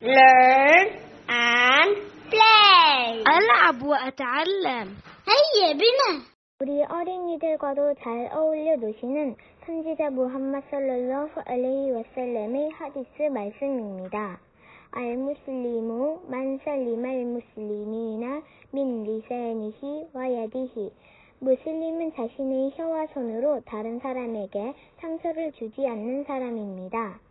learn and play. ألعب وأتعلم هيا بنا. 우리 어린이들과도 잘 어울려 노시는 선지자 무함마 살랄라후 알레이 와살렘의 하디스 말씀입니다. 알무슬리무 만살리말 무슬리미나 민 리사니히 와야디히 무슬림은 자신의 혀와 손으로 다른 사람에게 상처를 주지 않는 사람입니다.